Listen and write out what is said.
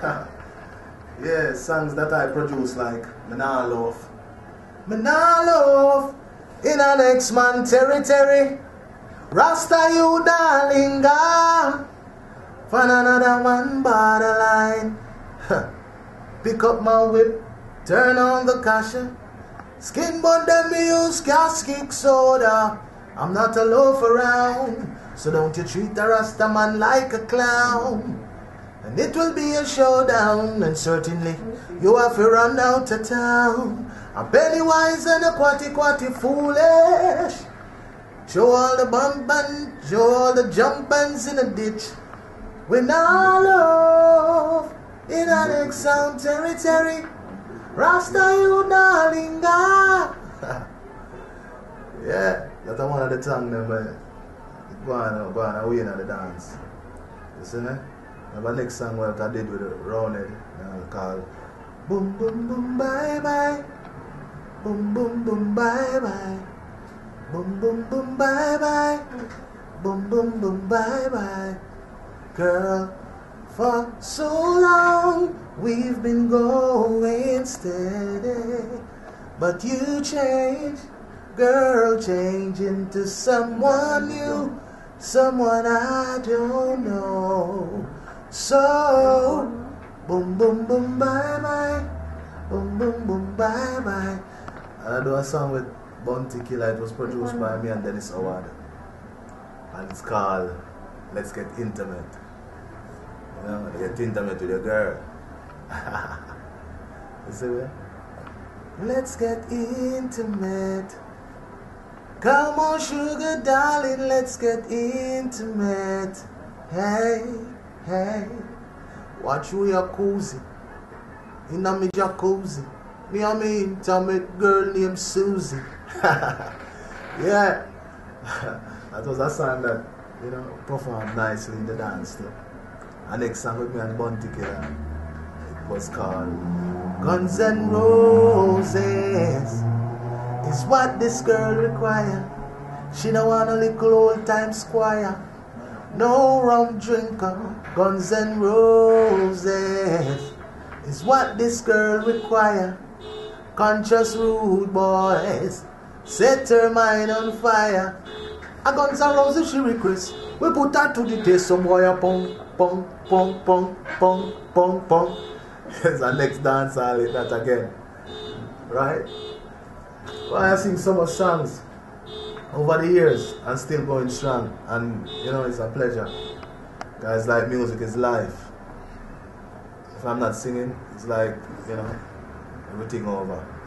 yeah, songs that I produce like Manalof. Manalof in an X-Man territory. Rasta you darling God. Find another one by the line. Pick up my whip, turn on the caution. Skin bun them use cask soda. I'm not a loaf around, so don't you treat the Rasta man like a clown. It will be a showdown, and certainly you have to run out of town. A Pennywise and a quatty quatty foolish. Show all the bump and show all the jump in the ditch. We now love in an sound territory. Rasta you darling yeah, that's one of the tongue uh, go on, go on away in the dance. You see me? Have next song what I did with the rounded uh, called Boom Boom Boom Bye Bye. Boom Boom Boom Bye Bye. Boom Boom Boom Bye Bye. Boom Boom Boom Bye Bye. Girl, for so long we've been going steady, but you changed, girl, change into someone new, someone I don't know. So, boom, boom, boom, bye, bye. Boom, boom, boom, bye, bye. And I do a song with Bounty Killer. It was produced by me and Dennis Howard. And it's called Let's Get Intimate. You know, get intimate with your girl. you see me? Let's get intimate. Come on, sugar darling, let's get intimate. Hey. Hey, watch you your cozy. In a me jacuzzi. Me and me intimate girl named Susie. yeah. that was a song that, you know, performed nicely in the dance too. And next song with me and Bounty Killer. It was called Guns and Roses is what this girl require. She don't want a little old time squire. No rum drinker, guns and roses is what this girl require. Conscious rude boys set her mind on fire. A guns and roses she requests. We put her to the test. Some boy a pong, pong, pong, pong, pong, pong, pong. It's our next dance I'll hit that again. Right? Well, I sing so much songs over the years and still going strong. And you know, it's a pleasure. Guys, like music is life. If I'm not singing, it's like, you know, everything over.